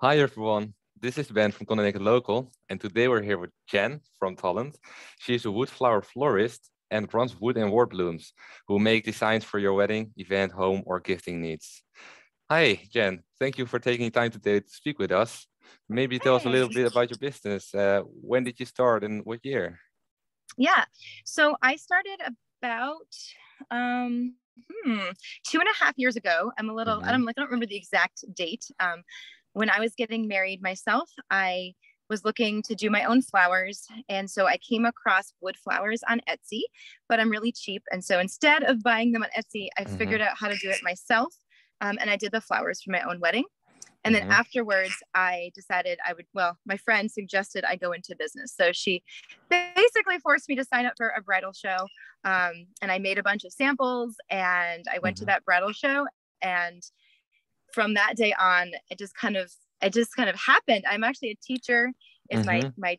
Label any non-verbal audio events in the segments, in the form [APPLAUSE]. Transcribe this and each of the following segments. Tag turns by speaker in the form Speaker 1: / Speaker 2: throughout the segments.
Speaker 1: Hi everyone, this is Ben from Connecticut Local, and today we're here with Jen from Tolland. She's a wood flower florist and runs wood and word blooms, who make designs for your wedding, event, home, or gifting needs. Hi, Jen. Thank you for taking time today to speak with us. Maybe tell us a little bit about your business. Uh, when did you start and what year?
Speaker 2: Yeah, so I started about um, hmm, two and a half years ago. I'm a little, mm-hmm. I don't like, I don't remember the exact date. Um, when I was getting married myself, I was looking to do my own flowers. And so I came across wood flowers on Etsy, but I'm really cheap. And so instead of buying them on Etsy, I mm-hmm. figured out how to do it myself. Um, and I did the flowers for my own wedding. And then mm-hmm. afterwards, I decided I would, well, my friend suggested I go into business. So she basically forced me to sign up for a bridal show. Um, and I made a bunch of samples and I went mm-hmm. to that bridal show. And from that day on, it just kind of, it just kind of happened. I'm actually a teacher is mm-hmm. my my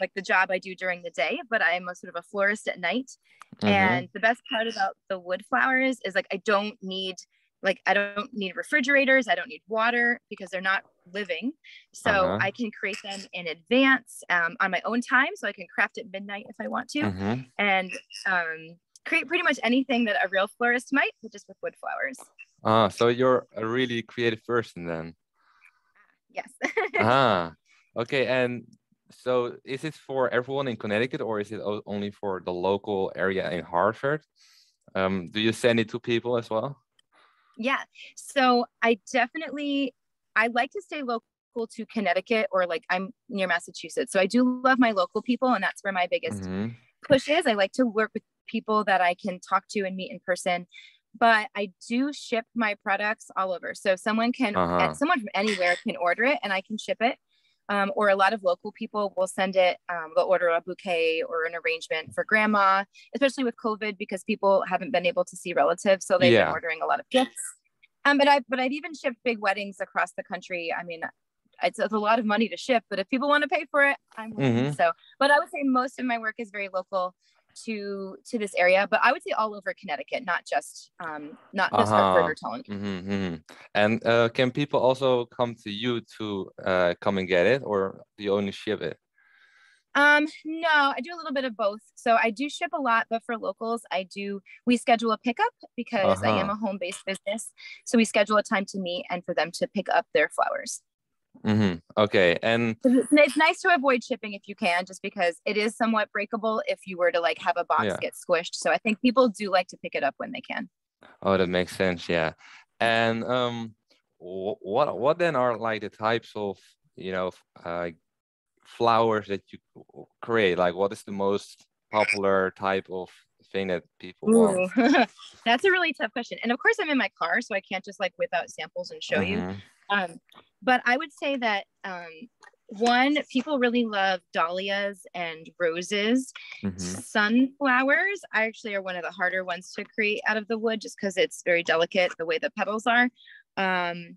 Speaker 2: like the job I do during the day, but I am a sort of a florist at night. Mm-hmm. And the best part about the wood flowers is like I don't need like i don't need refrigerators i don't need water because they're not living so uh-huh. i can create them in advance um, on my own time so i can craft at midnight if i want to uh-huh. and um, create pretty much anything that a real florist might but just with wood flowers
Speaker 1: ah so you're a really creative person then
Speaker 2: yes
Speaker 1: ah [LAUGHS] okay and so is it for everyone in connecticut or is it only for the local area in hartford um, do you send it to people as well
Speaker 2: yeah. So I definitely I like to stay local to Connecticut or like I'm near Massachusetts. So I do love my local people and that's where my biggest mm-hmm. push is. I like to work with people that I can talk to and meet in person. But I do ship my products all over. So someone can uh-huh. someone from anywhere can order it and I can ship it um, or a lot of local people will send it um, they'll order a bouquet or an arrangement for grandma especially with covid because people haven't been able to see relatives so they've yeah. been ordering a lot of gifts um, but I've, but i've even shipped big weddings across the country i mean it's, it's a lot of money to ship but if people want to pay for it i'm mm-hmm. so but i would say most of my work is very local to to this area but i would say all over connecticut not just um not just uh-huh. hartford or.
Speaker 1: Mm-hmm, mm-hmm. and uh, can people also come to you to uh, come and get it or do you only ship it
Speaker 2: um no i do a little bit of both so i do ship a lot but for locals i do we schedule a pickup because uh-huh. i am uh-huh. a home-based business so we schedule a time to meet and for them to pick up their flowers
Speaker 1: Mm-hmm. Okay, and
Speaker 2: it's nice to avoid shipping if you can, just because it is somewhat breakable if you were to like have a box yeah. get squished. So I think people do like to pick it up when they can.
Speaker 1: Oh, that makes sense. Yeah, and um, what what then are like the types of you know uh, flowers that you create? Like, what is the most popular type of thing that people Ooh.
Speaker 2: want? [LAUGHS] That's a really tough question. And of course, I'm in my car, so I can't just like whip out samples and show mm-hmm. you. Um, but I would say that um, one, people really love dahlias and roses. Mm-hmm. Sunflowers, I actually are one of the harder ones to create out of the wood just because it's very delicate the way the petals are. Um,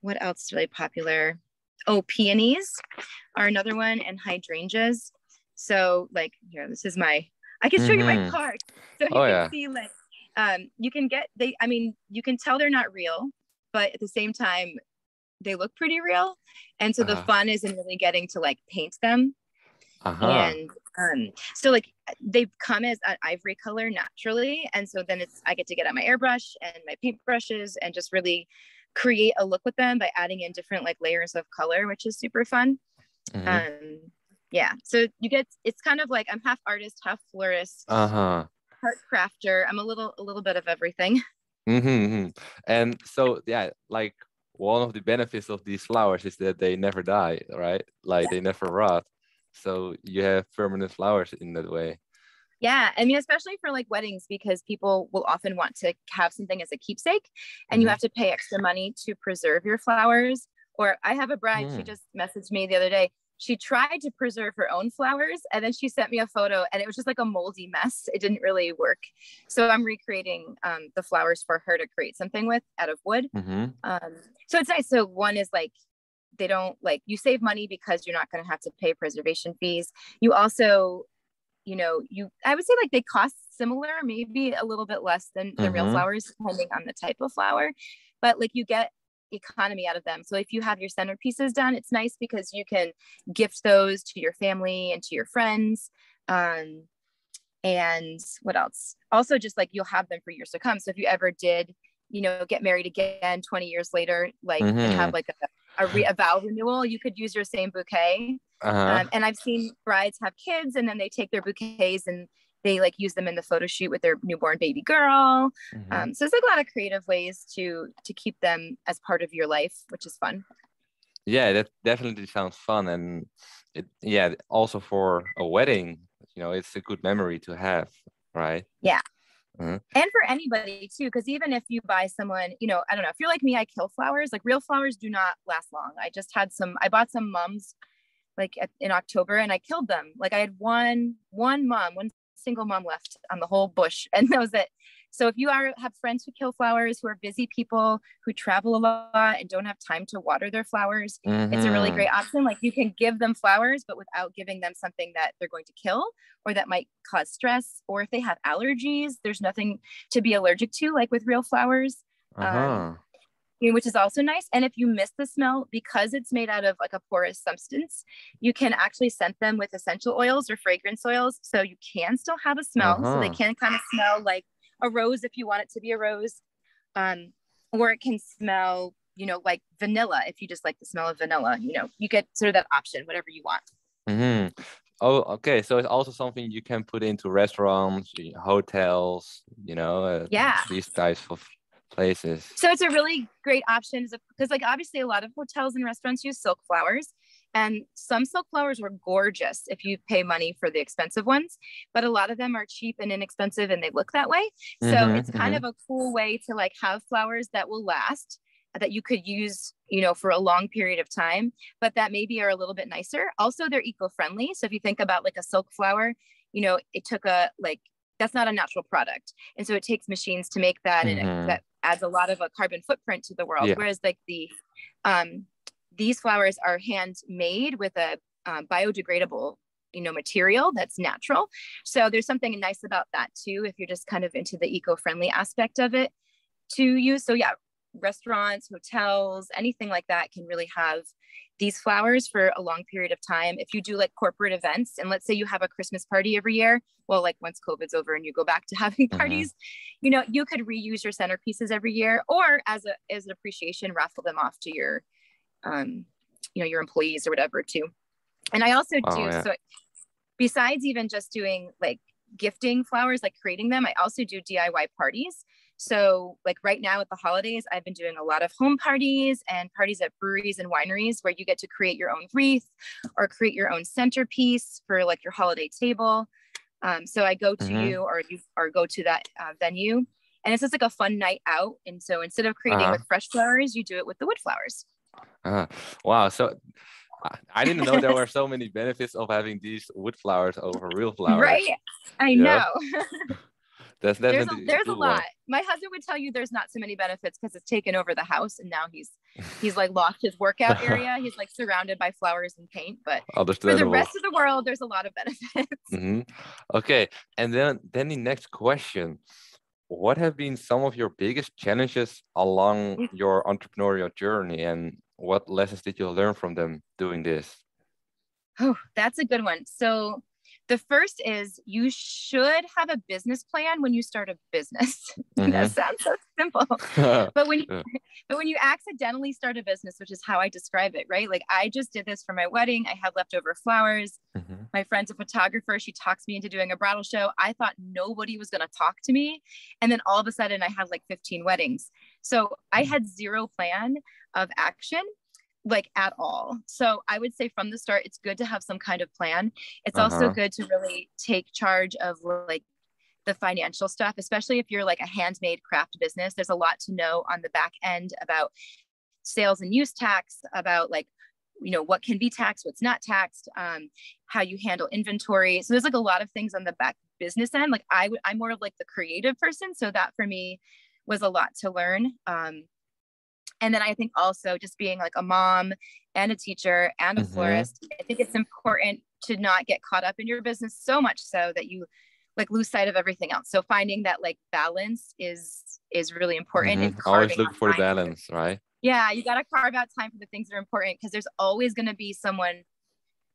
Speaker 2: what else is really popular? Oh, peonies are another one, and hydrangeas. So, like, here, this is my, I can show mm-hmm. you my mm-hmm. card. [LAUGHS] So you oh, can yeah. see, like, um, you can get, they, I mean, you can tell they're not real, but at the same time, they look pretty real and so uh-huh. the fun is in really getting to like paint them uh-huh. and um so like they come as an ivory color naturally and so then it's i get to get out my airbrush and my paint brushes and just really create a look with them by adding in different like layers of color which is super fun mm-hmm. um yeah so you get it's kind of like i'm half artist half florist uh-huh heart crafter i'm a little a little bit of everything [LAUGHS]
Speaker 1: mm-hmm. mm-hmm. and so yeah like one of the benefits of these flowers is that they never die, right? Like they never rot. So you have permanent flowers in that way.
Speaker 2: Yeah, I mean, especially for like weddings, because people will often want to have something as a keepsake, and mm-hmm. you have to pay extra money to preserve your flowers. Or I have a bride, mm. she just messaged me the other day she tried to preserve her own flowers and then she sent me a photo and it was just like a moldy mess it didn't really work so i'm recreating um, the flowers for her to create something with out of wood mm-hmm. um, so it's nice so one is like they don't like you save money because you're not going to have to pay preservation fees you also you know you i would say like they cost similar maybe a little bit less than the mm-hmm. real flowers depending on the type of flower but like you get economy out of them. So if you have your centerpieces done, it's nice because you can gift those to your family and to your friends. Um, and what else? Also, just like you'll have them for years to come. So if you ever did, you know, get married again 20 years later, like mm-hmm. and have like a, a, re- a, vow renewal, you could use your same bouquet. Uh-huh. Um, and I've seen brides have kids and then they take their bouquets and they like use them in the photo shoot with their newborn baby girl. Mm-hmm. Um, so there's like a lot of creative ways to to keep them as part of your life, which is fun.
Speaker 1: Yeah, that definitely sounds fun, and it yeah also for a wedding, you know, it's a good memory to have, right?
Speaker 2: Yeah. Mm-hmm. And for anybody too, because even if you buy someone, you know, I don't know, if you're like me, I kill flowers. Like real flowers do not last long. I just had some, I bought some mums like at, in October and I killed them. Like I had one, one mom, one single mom left on the whole bush, [LAUGHS] and that was it. So if you are have friends who kill flowers, who are busy people who travel a lot and don't have time to water their flowers, mm-hmm. it's a really great mm-hmm. option. Like you can give them flowers, but without giving them something that they're going to kill or that might cause stress. Or if they have allergies, there's nothing to be allergic to, like with real flowers. Uh-huh. Um, which is also nice. And if you miss the smell, because it's made out of like a porous substance, you can actually scent them with essential oils or fragrance oils. So you can still have a smell. Uh-huh. So they uh-huh. can kind of smell like a rose if you want it to be a rose. Um, or it can smell, you know, like vanilla if you just like the smell of vanilla. You know, you get sort of that option, whatever you want.
Speaker 1: Mm-hmm. Oh, okay. So it's also something you can put into restaurants, hotels, you know, uh,
Speaker 2: yeah,
Speaker 1: these types of places.
Speaker 2: So it's a really great option because like obviously a lot of hotels and restaurants use silk flowers and some silk flowers are gorgeous if you pay money for the expensive ones, but a lot of them are cheap and inexpensive and they look that way. So mm-hmm, it's kind mm-hmm. of a cool way to like have flowers that will last that you could use, you know, for a long period of time, but that maybe are a little bit nicer. Also, they're eco-friendly. So if you think about like a silk flower, you know, it took a like that's not a natural product and so it takes machines to make that mm-hmm. and it, mm-hmm. that adds a lot of a carbon footprint to the world yeah. whereas like the um, these flowers are handmade with a um, biodegradable you know material that's natural so there's something nice about that too if you're just kind of into the eco-friendly aspect of it to use so yeah restaurants hotels anything like that can really have these flowers for a long period of time. If you do like corporate events, and let's say you have a Christmas party every year, well, like once COVID's over and you go back to [LAUGHS] having mm-hmm. parties, mm-hmm. you know, you could reuse your centerpieces every year, or as a as an appreciation, raffle them off to your, um, you know, your employees or whatever too. And I also oh, do yeah. so. Besides even just doing like gifting flowers, like creating them, I also do DIY parties. So, like right now at the holidays, I've been doing a lot of home parties and parties at breweries and wineries where you get to create your own wreath or create your own centerpiece for like your holiday table. Um, so I go to mm-hmm. you or you or go to that uh, venue, and it's just like a fun night out. And so instead of creating uh-huh. with fresh flowers, you do it with the wood flowers.
Speaker 1: Uh, wow! So I didn't know there were so many benefits of having these wood flowers over real [LAUGHS] flowers.
Speaker 2: Right? I know. [LAUGHS]
Speaker 1: That's
Speaker 2: there's a, there's a lot. My husband would tell you there's not so many benefits because it's taken over the house and now he's he's like lost his workout area. [LAUGHS] he's like surrounded by flowers and paint. But for the rest of the world, there's a lot of benefits.
Speaker 1: Mm-hmm. Okay, and then then the next question: What have been some of your biggest challenges along your entrepreneurial journey, and what lessons did you learn from them doing this?
Speaker 2: Oh, that's a good one. So the first is you should have a business plan when you start a business. [LAUGHS] Mm-hmm. that sounds so simple. [LAUGHS] but when you [LAUGHS] but when you accidentally start a business, which is how I describe it, right? Like I just did this for my wedding. I had leftover flowers. Mm-hmm. My friend's a photographer. She talks me into doing a bridal show. I thought nobody was going to talk to me. And then all of a sudden I had like 15 weddings. So I mm-hmm. had zero plan of action like at all. So I would say from the start, it's good to have some kind of plan. It's uh-huh. also good to really take charge of like the financial stuff, especially if you're like a handmade craft business. There's a lot to know on the back end about sales and use tax, about like you know what can be taxed what's not taxed um, how you handle inventory so there's like a lot of things on the back business end like i would i'm more of like the creative person so that for me was a lot to learn um, and then I think also just being like a mom and a teacher and a mm-hmm. florist, I think it's important to not get caught up in your business so much so that you like lose sight of everything else. So finding that like balance is is really important.
Speaker 1: Mm-hmm. Always look for the balance, right?
Speaker 2: Yeah, you got to carve out time for the things that are important because there's always going to be someone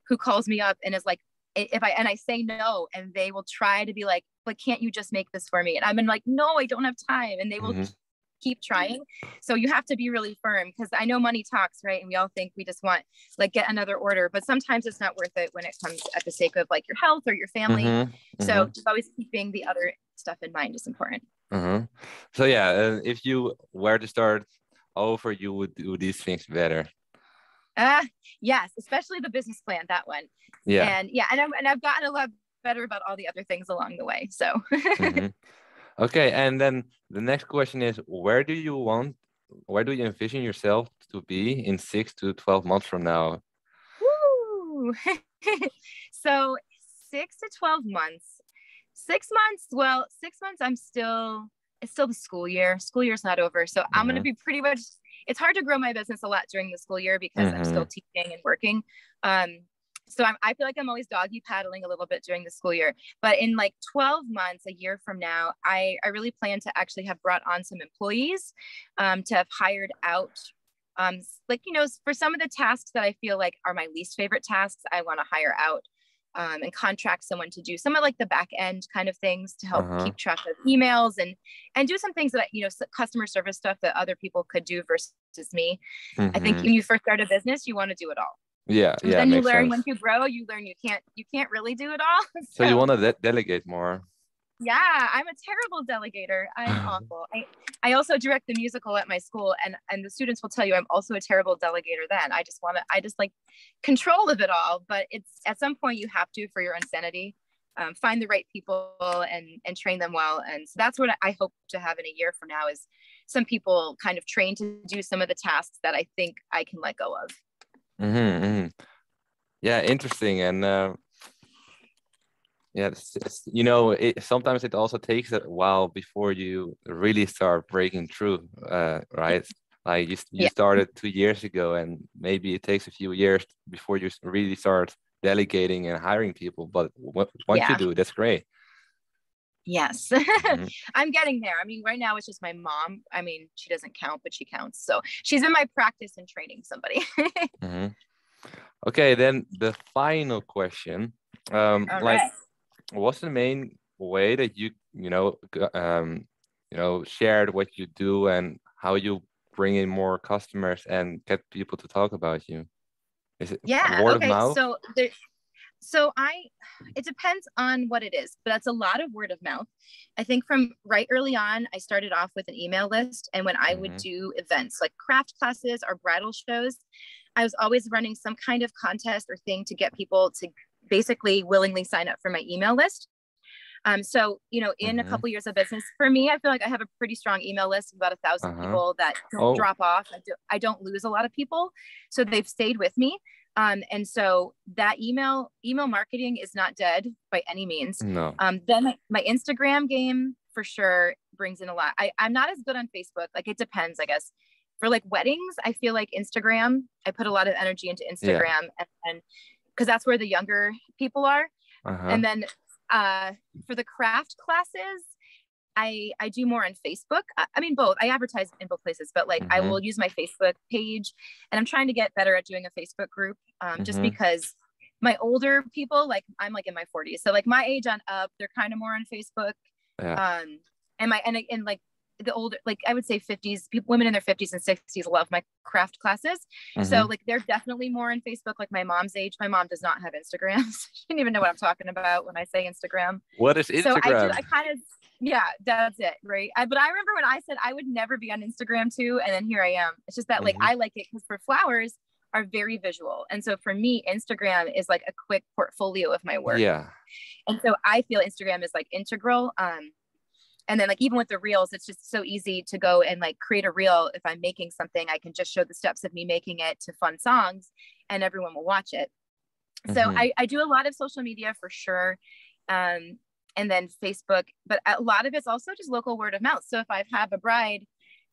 Speaker 2: who calls me up and is like, if I and I say no, and they will try to be like, but can't you just make this for me? And I'm like, no, I don't have time, and they will. Mm-hmm. Keep trying so you have to be really firm because i know money talks right and we all think we just want like get another order but sometimes it's not worth it when it comes at the sake of like your health or your family mm-hmm. so mm-hmm. just always keeping the other stuff in mind is important
Speaker 1: mm-hmm. so yeah uh, if you were to start over you would do these things better
Speaker 2: uh, yes, especially the business plan, that one.
Speaker 1: Yeah.
Speaker 2: And yeah, and, I'm, and I've gotten a lot better about all the other things along the way. So. [LAUGHS]
Speaker 1: Okay. And then the next question is where do you want, where do you envision yourself to be in six to 12 months from now?
Speaker 2: Woo! [LAUGHS] so six to 12 months. Six months, well, six months, I'm still, it's still the school year. School year's not over. So mm-hmm. I'm going to be pretty much it's hard to grow my business a lot during the school year because mm-hmm. I'm still mm-hmm. teaching and working. Um, so I'm, I feel like I'm always doggy paddling a little bit during the school year. But in like 12 months, a year from now, I, I really plan to actually have brought on some employees um, to have hired out. Um, like, you know, for some of the tasks that I feel like are my least favorite tasks, I want to hire out um, and contract someone to do some of like the back end kind of things to help uh-huh. keep track of emails and and do some things that you know customer service stuff that other people could do versus me. Mm-hmm. I think mm-hmm. when you first start a business, you want to do it all.
Speaker 1: Yeah, yeah.
Speaker 2: Then you learn sense. once you grow, you learn you can't you can't really do it all.
Speaker 1: so, [LAUGHS] so you want to de- delegate more.
Speaker 2: Yeah, I'm a terrible delegator. I'm [SIGHS] awful. I, I also direct the musical at my school and and the students will tell you I'm also a terrible delegator then. I just want to I just like control of it all, but it's at some point you have to for your own sanity. Um, find the right people and and train them well and so that's what i hope to have in a year from now is some people kind of trained to do some of the tasks that i think i can let go of
Speaker 1: mm-hmm, mm-hmm. yeah interesting and uh, yeah it's, it's, you know it, sometimes it also takes a while before you really start breaking through uh, right like you, you yeah. started two years ago and maybe it takes a few years before you really start delegating and hiring people but once yeah. you do that's great
Speaker 2: yes [LAUGHS] mm-hmm. i'm getting there i mean right now it's just my mom i mean she doesn't count but she counts so she's in my practice and training somebody [LAUGHS]
Speaker 1: mm-hmm. okay then the final question um All like right what's the main way that you you know um, you know shared what you do and how you bring in more customers and get people to talk about you? Is it
Speaker 2: yeah word okay. of mouth? So there, so I it depends on what it is, but that's a lot of word of mouth. I think from right early on, I started off with an email list, and when I mm-hmm. would do events like craft classes or bridal shows, I was always running some kind of contest or thing to get people to basically willingly sign up for my email list. Um, so, you know, in mm-hmm. a couple years of business, for me, I feel like I have a pretty strong email list about a 1000 uh-huh. people that don't oh. drop off. I, do, I don't lose a lot of people. So they've stayed with me. Um, and so that email, email marketing is not dead by any means.
Speaker 1: No.
Speaker 2: Um, then my, my Instagram game for sure brings in a lot. I, I'm not as good on Facebook. Like it depends, I guess. For like weddings, I feel like Instagram, I put a lot of energy into Instagram yeah. and, because that's where the younger people are. Uh-huh. And then uh, for the craft classes, I I do more on Facebook. I, I mean both. I advertise in both places, but like mm-hmm. I will use my Facebook page, and I'm trying to get better at doing a Facebook group, um, mm-hmm. just because my older people, like I'm like in my 40s, so like my age on up, they're kind of more on Facebook. Yeah. Um, and my and and like the older like i would say 50s people women in their 50s and 60s love my craft classes. Mm-hmm. so like they're definitely more on facebook like my mom's age. My mom does not have instagram [LAUGHS] she didn't even know what i'm talking about when i say instagram.
Speaker 1: What is instagram so i,
Speaker 2: do, I kind of yeah that's it right? I, but i remember when i said i would never be on instagram too and then here i am. It's just that like mm-hmm. i like it because for flowers are very visual. And so for me instagram is like a quick portfolio of my work.
Speaker 1: Yeah.
Speaker 2: And so i feel instagram is like integral um and then like even with the reels it's just so easy to go and like create a reel if i'm making something i can just show the steps of me making it to fun songs and everyone will watch it mm-hmm. so I, I do a lot of social media for sure um, and then facebook but a lot of it's also just local word of mouth so if i have a bride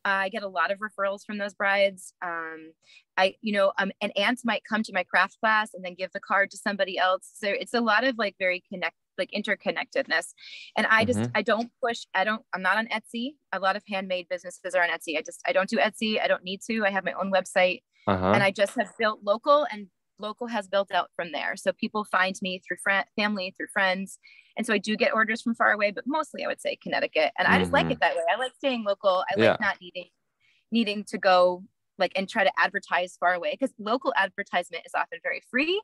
Speaker 2: uh, I get a lot of referrals from those brides. Um, I, you know, um, an aunt might come to my craft class and then give the card to somebody else. So it's a lot of like very connect like interconnectedness and i just mm-hmm. i don't push i don't i'm not on etsy a lot of handmade businesses are on etsy i just i don't do etsy i don't need to i have my own website uh-huh. and i just have built local and local has built out from there so people find me through friend family through friends and so i do get orders from far away but mostly i would say connecticut and mm-hmm. i just like it mm-hmm. that way i like staying local i like yeah. not needing needing to go like and try to advertise far away because local advertisement is often very free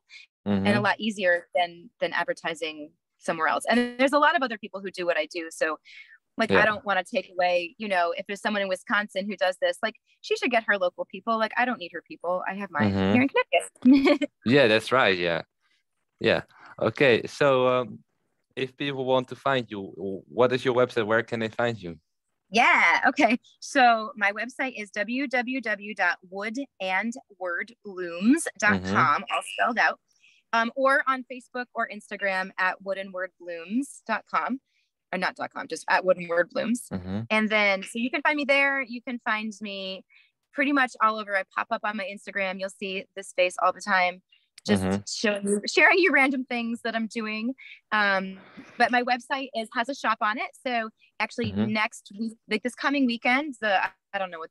Speaker 2: mm-hmm. and a mm-hmm. lot easier than than advertising somewhere else. And there's a lot of other people who do what i do. So like yeah. i don't want to take away you know if there's someone in wisconsin who does this like she should get her local people. Like i don't need her people. I have mine mm-hmm. here in connecticut. [LAUGHS]
Speaker 1: Yeah that's right. Yeah. Yeah. Okay. So um, if people want to find you what is your website? Where can they find you?
Speaker 2: Yeah. Okay. So my website is www.woodandwordblooms.com, mm-hmm. all spelled out, um, or on Facebook or Instagram at woodandwordblooms.com. Or not .com, just at woodandwordblooms. Blooms. Mm-hmm. And then, so you can find me there. You can find me pretty much all over. I pop up on my Instagram. You'll see this face all the time just mm-hmm. showing sharing you random things that I'm doing. Um, but my website is has a shop on it. So actually mm-hmm. next week, like this coming weekend, the I don't know what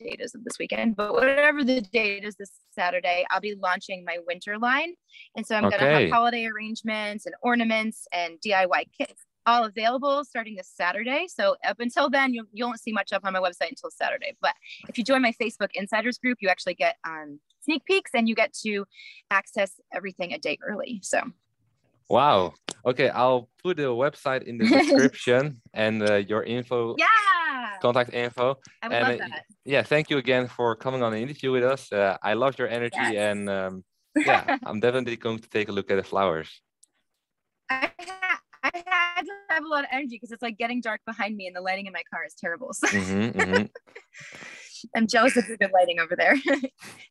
Speaker 2: date is of this weekend, but whatever the date is this Saturday, I'll be launching my winter line. And so I'm okay. gonna have holiday arrangements and ornaments and DIY kits all available starting this Saturday. So up until then, you, you won't see much up on my website until Saturday. But if you join my Facebook insiders group, you actually get um, sneak peeks and you get to access everything a day early. So.
Speaker 1: Wow. Okay, I'll put the website in the [LAUGHS] description and uh, your info.
Speaker 2: Yeah.
Speaker 1: Contact info.
Speaker 2: I and, love uh, that.
Speaker 1: yeah, thank you again for coming on the interview with us. Uh, I love your energy yes. and um, [LAUGHS] yeah, I'm definitely going to take a look at the flowers.
Speaker 2: I I had to have a lot of energy because it's like getting dark behind me and the lighting in my car is terrible. [LAUGHS] So mm-hmm, mm-hmm. [LAUGHS] I'm jealous of the good lighting over there.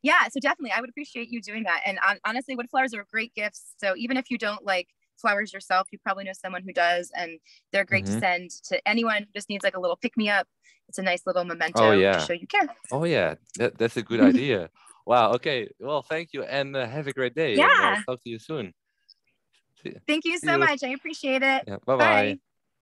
Speaker 2: yeah, so definitely I would appreciate you doing that. And on, honestly, wood flowers are great gifts. So even if you don't like flowers yourself, you probably know someone who does, and they're great mm-hmm. to send to anyone who just needs like a little pick me up. It's a nice little memento oh, yeah. to show you care.
Speaker 1: Oh yeah, that, that's a good [LAUGHS] idea. wow. Okay. Well, thank you, and uh, have a great day.
Speaker 2: Yeah.
Speaker 1: I'll talk to you soon.
Speaker 2: Thank you so you. much. I appreciate it.
Speaker 1: Yeah, bye-bye. Bye.